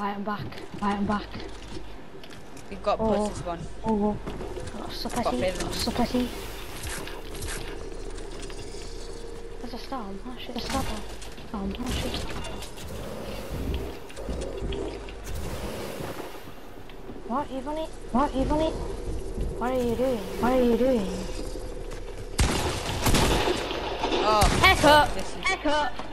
Right, I'm back. Right, I'm back. We've got Oh. buses one. Oh, I got a suppletti. Got a suppletti. There's a storm. Oh shit, a storm. Storm. Shit. What? You've. What? You've. What are you doing? What are you doing? Oh, Heck up! Heck up!